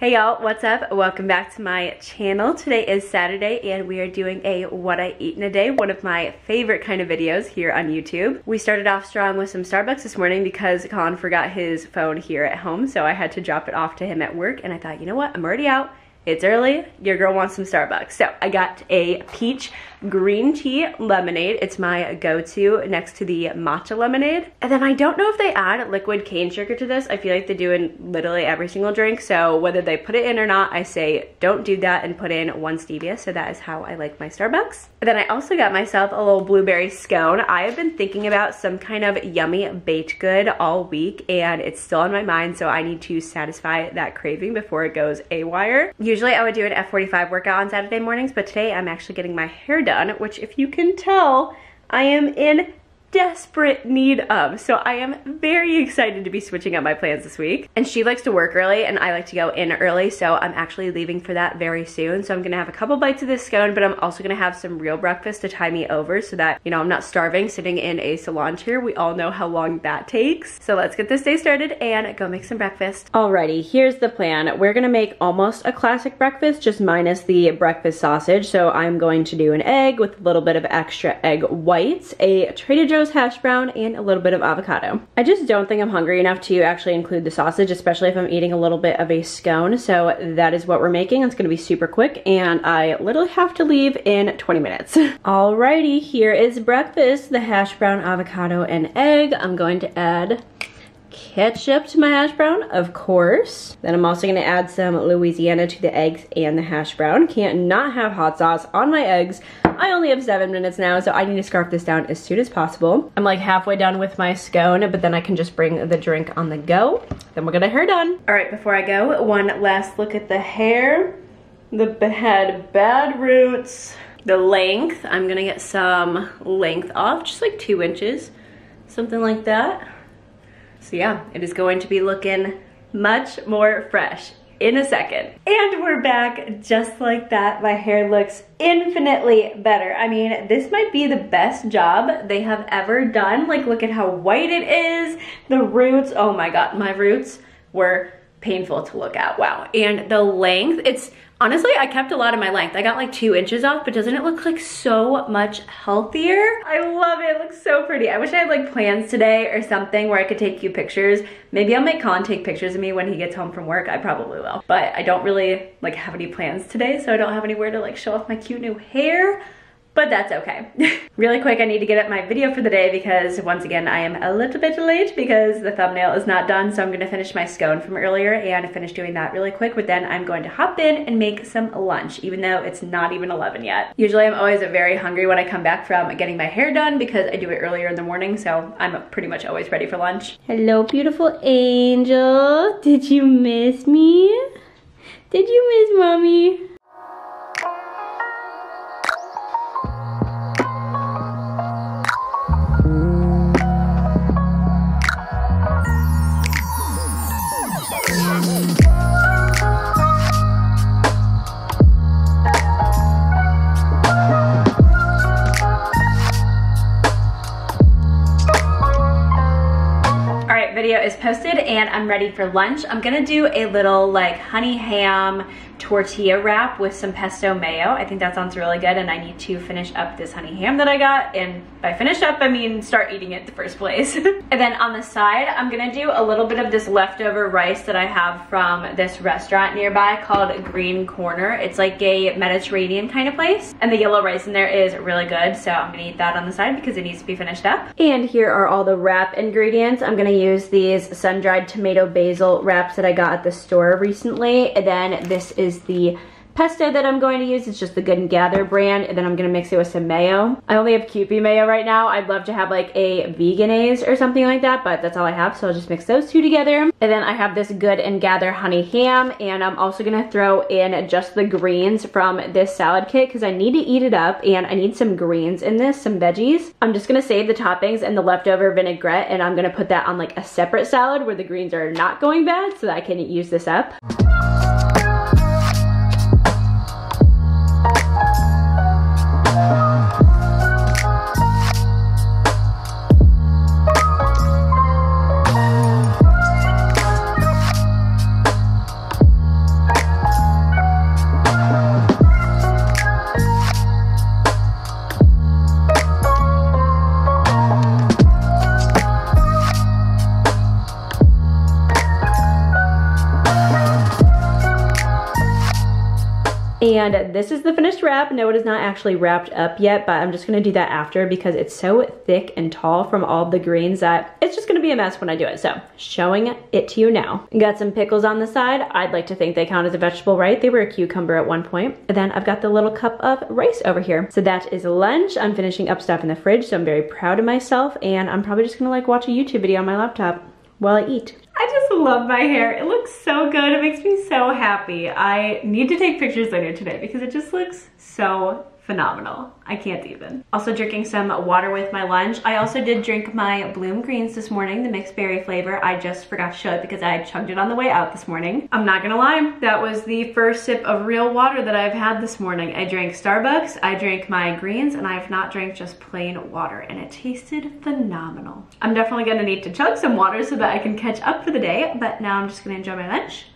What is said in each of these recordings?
Hey y'all, what's up? Welcome back to my channel. Today is Saturday and we are doing a what I eat in a day, one of my favorite kind of videos here on YouTube. We started off strong with some Starbucks this morning because Colin forgot his phone here at home, so I had to drop it off to him at work and I thought, you know what, I'm already out. It's early, your girl wants some Starbucks. So I got a peach green tea lemonade. It's my go-to next to the matcha lemonade. And then I don't know if they add liquid cane sugar to this. I feel like they do in literally every single drink. So whether they put it in or not, I say don't do that and put in one stevia. So that is how I like my Starbucks. And then I also got myself a little blueberry scone. I have been thinking about some kind of yummy baked good all week and it's still on my mind. So I need to satisfy that craving before it goes a-wire. Usually I would do an F45 workout on Saturday mornings, but today I'm actually getting my hair done, which if you can tell, I am in desperate need of. So I am very excited to be switching up my plans this week. And she likes to work early and I like to go in early. So I'm actually leaving for that very soon. So I'm gonna have a couple bites of this scone, but I'm also gonna have some real breakfast to tie me over so that, you know, I'm not starving sitting in a salon chair. We all know how long that takes. So let's get this day started and go make some breakfast. Alrighty, here's the plan. We're gonna make almost a classic breakfast, just minus the breakfast sausage. So I'm going to do an egg with a little bit of extra egg whites, a Trader Joe's hash brown, and a little bit of avocado. I just don't think I'm hungry enough to actually include the sausage, especially if I'm eating a little bit of a scone. So that is what we're making. It's gonna be super quick and I literally have to leave in 20 minutes. Alrighty, here is breakfast, the hash brown, avocado, and egg. I'm going to add ketchup to my hash brown, of course. Then I'm also gonna add some Louisiana to the eggs and the hash brown. Can't not have hot sauce on my eggs. I only have seven minutes now, so I need to scarf this down as soon as possible. I'm like halfway done with my scone, but then I can just bring the drink on the go. Then we're gonna hair done. All right, before I go, one last look at the hair. The had bad roots. The length, I'm gonna get some length off, just like two inches, something like that. So yeah, it is going to be looking much more fresh in a second. And we're back just like that. My hair looks infinitely better. I mean, this might be the best job they have ever done. Like, look at how white it is. The roots, oh my God, my roots were painful to look at, wow. And the length, it's, Honestly, I kept a lot of my length. I got like two inches off, but doesn't it look like so much healthier? I love it, it looks so pretty. I wish I had like plans today or something where I could take you pictures. Maybe I'll make Colin take pictures of me when he gets home from work. I probably will. But I don't really like have any plans today, so I don't have anywhere to like show off my cute new hair but that's okay. really quick, I need to get up my video for the day because once again, I am a little bit late because the thumbnail is not done. So I'm gonna finish my scone from earlier and finish doing that really quick, but then I'm going to hop in and make some lunch, even though it's not even 11 yet. Usually I'm always very hungry when I come back from getting my hair done because I do it earlier in the morning. So I'm pretty much always ready for lunch. Hello, beautiful angel. Did you miss me? Did you miss mommy? Video is posted and I'm ready for lunch. I'm gonna do a little like honey ham tortilla wrap with some pesto mayo. I think that sounds really good and I need to finish up this honey ham that I got. And by finish up, I mean start eating it the first place. and then on the side, I'm gonna do a little bit of this leftover rice that I have from this restaurant nearby called Green Corner. It's like a Mediterranean kind of place. And the yellow rice in there is really good. So I'm gonna eat that on the side because it needs to be finished up. And here are all the wrap ingredients. I'm gonna use these sun-dried tomato basil wraps that I got at the store recently. And then this is the pesto that I'm going to use. It's just the Good and Gather brand, and then I'm gonna mix it with some mayo. I only have Kewpie mayo right now. I'd love to have like a Vegenaise or something like that, but that's all I have, so I'll just mix those two together. And then I have this Good and Gather honey ham, and I'm also gonna throw in just the greens from this salad kit because I need to eat it up, and I need some greens in this, some veggies. I'm just gonna save the toppings and the leftover vinaigrette, and I'm gonna put that on like a separate salad where the greens are not going bad so that I can use this up. And this is the finished wrap. No, it is not actually wrapped up yet, but I'm just gonna do that after because it's so thick and tall from all the greens that it's just gonna be a mess when I do it. So showing it to you now. Got some pickles on the side. I'd like to think they count as a vegetable, right? They were a cucumber at one point. And then I've got the little cup of rice over here. So that is lunch. I'm finishing up stuff in the fridge, so I'm very proud of myself. And I'm probably just gonna like watch a YouTube video on my laptop while I eat. I just love my hair. It looks so good. It makes me so happy. I need to take pictures later today because it just looks so phenomenal. I can't even. Also drinking some water with my lunch. I also did drink my Bloom Greens this morning, the mixed berry flavor. I just forgot to show it because I chugged it on the way out this morning. I'm not gonna lie, that was the first sip of real water that I've had this morning. I drank Starbucks, I drank my greens, and I have not drank just plain water, and it tasted phenomenal. I'm definitely gonna need to chug some water so that I can catch up for the day, but now I'm just gonna enjoy my lunch.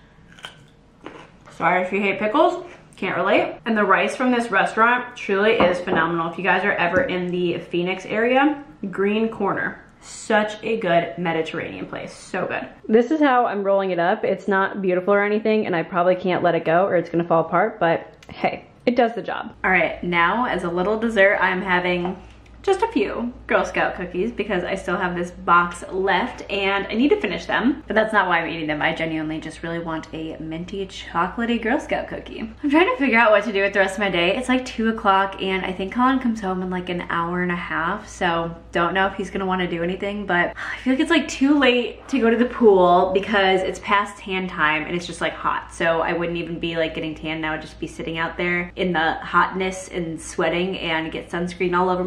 Sorry if you hate pickles. Can't relate. And the rice from this restaurant truly is phenomenal. If you guys are ever in the Phoenix area, Green Corner. Such a good Mediterranean place. So good. This is how I'm rolling it up. It's not beautiful or anything, and I probably can't let it go or it's gonna fall apart, but hey, it does the job. All right, now as a little dessert, I'm having just a few Girl Scout cookies because I still have this box left and I need to finish them. But that's not why I'm eating them. I genuinely just really want a minty chocolatey Girl Scout cookie. I'm trying to figure out what to do with the rest of my day. It's like two o'clock and I think Colin comes home in like an hour and a half. So don't know if he's gonna wanna do anything, but I feel like it's like too late to go to the pool because it's past tan time and it's just like hot. So I wouldn't even be like getting tan now, I'd just be sitting out there in the hotness and sweating and get sunscreen all over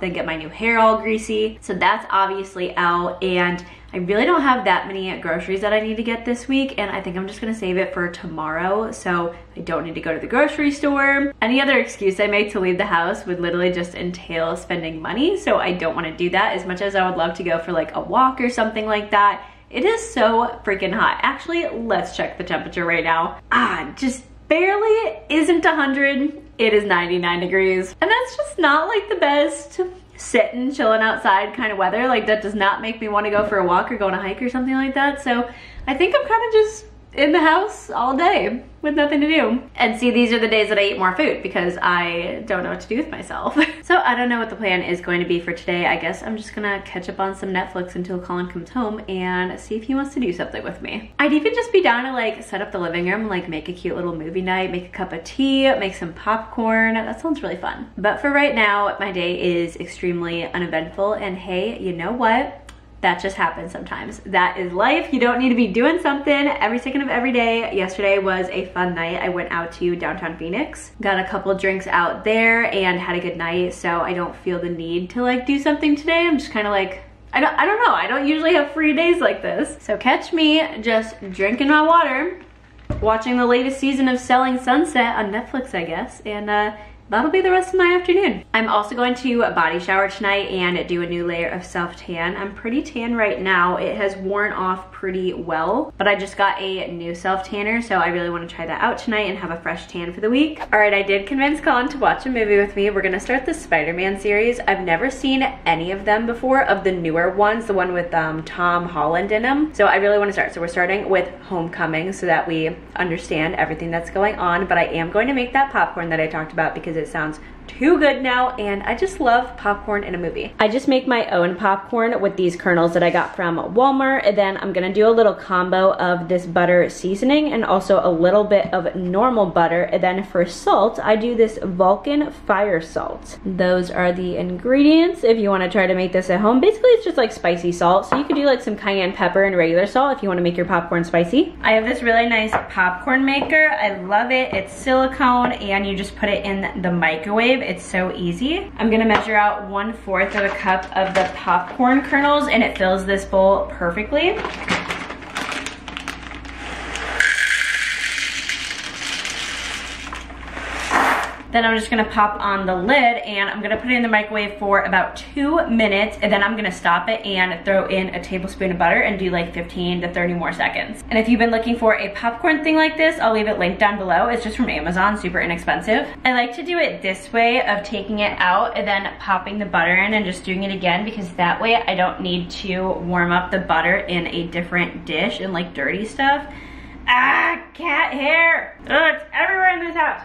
then get my new hair all greasy. So that's obviously out and I really don't have that many groceries that I need to get this week and I think I'm just gonna save it for tomorrow so I don't need to go to the grocery store. Any other excuse I make to leave the house would literally just entail spending money so I don't wanna do that as much as I would love to go for like a walk or something like that. It is so freaking hot. Actually, let's check the temperature right now. Ah, just barely isn't 100 it is 99 degrees. And that's just not like the best sitting, chilling outside kind of weather. Like that does not make me want to go for a walk or go on a hike or something like that. So I think I'm kind of just in the house all day with nothing to do. And see, these are the days that I eat more food because I don't know what to do with myself. so I don't know what the plan is going to be for today. I guess I'm just gonna catch up on some Netflix until Colin comes home and see if he wants to do something with me. I'd even just be down to like set up the living room, like make a cute little movie night, make a cup of tea, make some popcorn. That sounds really fun. But for right now, my day is extremely uneventful and hey, you know what? That just happens sometimes. That is life. You don't need to be doing something every second of every day. Yesterday was a fun night. I went out to downtown Phoenix, got a couple drinks out there and had a good night. So I don't feel the need to like do something today. I'm just kind of like, I don't, I don't know. I don't usually have free days like this. So catch me just drinking my water, watching the latest season of Selling Sunset on Netflix, I guess, and uh, that'll be the rest of my afternoon. I'm also going to a body shower tonight and do a new layer of self tan. I'm pretty tan right now. It has worn off pretty well, but I just got a new self tanner, so I really wanna try that out tonight and have a fresh tan for the week. All right, I did convince Colin to watch a movie with me. We're gonna start the Spider-Man series. I've never seen any of them before, of the newer ones, the one with um, Tom Holland in them. So I really wanna start. So we're starting with Homecoming so that we understand everything that's going on, but I am going to make that popcorn that I talked about because it sounds too good now and I just love popcorn in a movie. I just make my own popcorn with these kernels that I got from Walmart and then I'm gonna do a little combo of this butter seasoning and also a little bit of normal butter and then for salt I do this Vulcan fire salt. Those are the ingredients if you want to try to make this at home. Basically it's just like spicy salt so you could do like some cayenne pepper and regular salt if you want to make your popcorn spicy. I have this really nice popcorn maker. I love it. It's silicone and you just put it in the microwave it's so easy. I'm gonna measure out one fourth of a cup of the popcorn kernels and it fills this bowl perfectly. Then I'm just gonna pop on the lid and I'm gonna put it in the microwave for about two minutes and then I'm gonna stop it and throw in a tablespoon of butter and do like 15 to 30 more seconds. And if you've been looking for a popcorn thing like this, I'll leave it linked down below. It's just from Amazon, super inexpensive. I like to do it this way of taking it out and then popping the butter in and just doing it again because that way I don't need to warm up the butter in a different dish and like dirty stuff. Ah, cat hair. Ugh, it's everywhere in this house.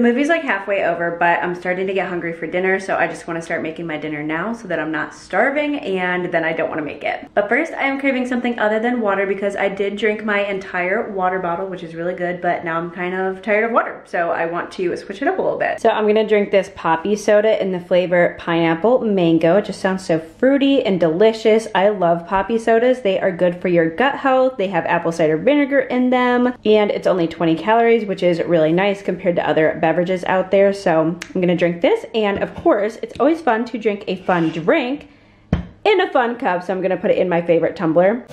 Movie's like halfway over, but I'm starting to get hungry for dinner, so I just wanna start making my dinner now so that I'm not starving and then I don't wanna make it. But first, I am craving something other than water because I did drink my entire water bottle, which is really good, but now I'm kind of tired of water, so I want to switch it up a little bit. So I'm gonna drink this Poppi soda in the flavor pineapple mango. It just sounds so fruity and delicious. I love Poppi sodas. They are good for your gut health. They have apple cider vinegar in them, and it's only 20 calories, which is really nice compared to other beverages out there. So I'm gonna drink this. And of course, it's always fun to drink a fun drink in a fun cup. So I'm gonna put it in my favorite tumbler.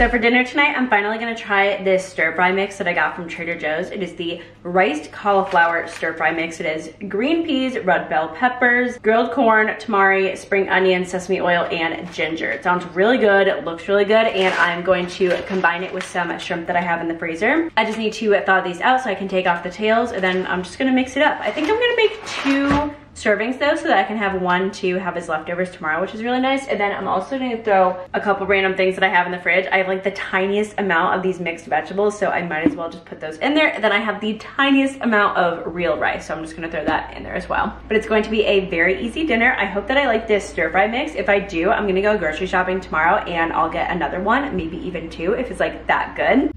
So for dinner tonight, I'm finally gonna try this stir fry mix that I got from Trader Joe's. It is the riced cauliflower stir fry mix. It is green peas, red bell peppers, grilled corn, tamari, spring onion, sesame oil, and ginger. It sounds really good, it looks really good, and I'm going to combine it with some shrimp that I have in the freezer. I just need to thaw these out so I can take off the tails, and then I'm just gonna mix it up. I think I'm gonna make two servings though so that I can have one to have as leftovers tomorrow, which is really nice. And then I'm also gonna throw a couple random things that I have in the fridge. I have like the tiniest amount of these mixed vegetables, so I might as well just put those in there. And then I have the tiniest amount of real rice, so I'm just gonna throw that in there as well. But it's going to be a very easy dinner. I hope that I like this stir fry mix. If I do, I'm gonna go grocery shopping tomorrow and I'll get another one, maybe even two if it's like that good.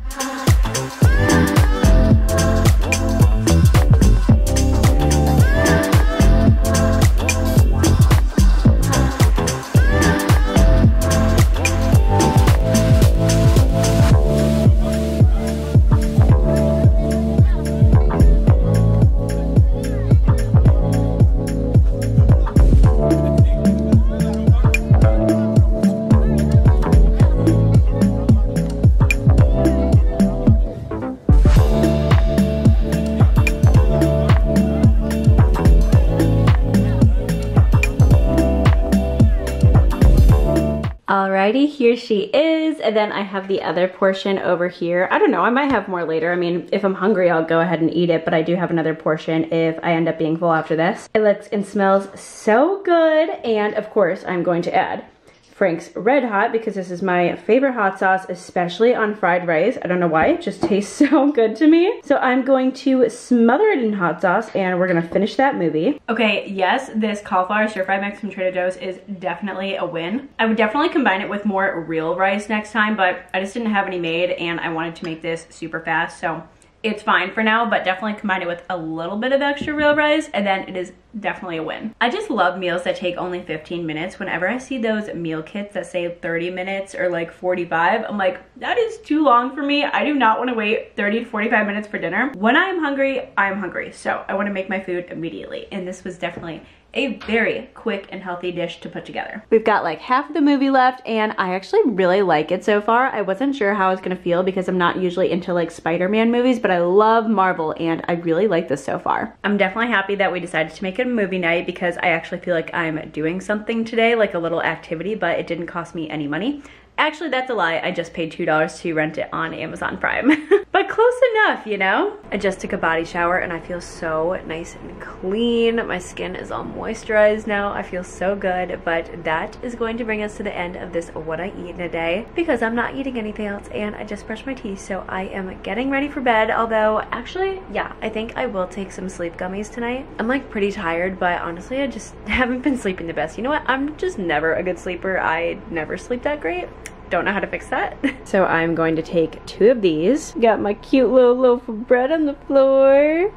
Alrighty, here she is. And then I have the other portion over here. I don't know, I might have more later. I mean, if I'm hungry, I'll go ahead and eat it, but I do have another portion if I end up being full after this. It looks and smells so good. And of course, I'm going to add Frank's Red Hot because this is my favorite hot sauce, especially on fried rice. I don't know why, it just tastes so good to me. So I'm going to smother it in hot sauce and we're gonna finish that movie. Okay, yes, this cauliflower stir fry mix from Trader Joe's is definitely a win. I would definitely combine it with more real rice next time, but I just didn't have any made and I wanted to make this super fast, so it's fine for now, but definitely combine it with a little bit of extra real rice and then it is definitely a win. I just love meals that take only 15 minutes. Whenever I see those meal kits that say 30 minutes or like 45, I'm like, that is too long for me. I do not want to wait 30 to 45 minutes for dinner. When I am hungry, I am hungry. So I want to make my food immediately. And this was definitely a very quick and healthy dish to put together. We've got like half of the movie left and I actually really like it so far. I wasn't sure how I was gonna feel because I'm not usually into like Spider-Man movies, but I love Marvel and I really like this so far. I'm definitely happy that we decided to make it a movie night because I actually feel like I'm doing something today, like a little activity, but it didn't cost me any money. Actually, that's a lie. I just paid $2 to rent it on Amazon Prime. but close enough, you know? I just took a body shower and I feel so nice and clean. My skin is all moisturized now. I feel so good. But that is going to bring us to the end of this What I Eat in a Day because I'm not eating anything else and I just brushed my teeth. So I am getting ready for bed. Although, actually, yeah, I think I will take some sleep gummies tonight. I'm like pretty tired, but honestly, I just haven't been sleeping the best. You know what? I'm just never a good sleeper. I never sleep that great don't know how to fix that. so I'm going to take two of these. Got my cute little loaf of bread on the floor.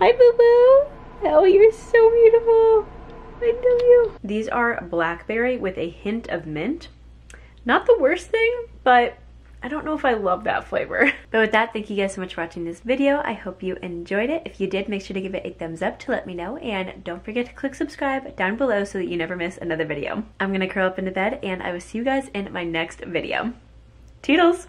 Hi, boo-boo. Oh, you're so beautiful. I love you. These are blackberry with a hint of mint. Not the worst thing, but I don't know if I love that flavor. but with that, thank you guys so much for watching this video. I hope you enjoyed it. If you did, make sure to give it a thumbs up to let me know. And don't forget to click subscribe down below so that you never miss another video. I'm gonna curl up into bed and I will see you guys in my next video. Toodles!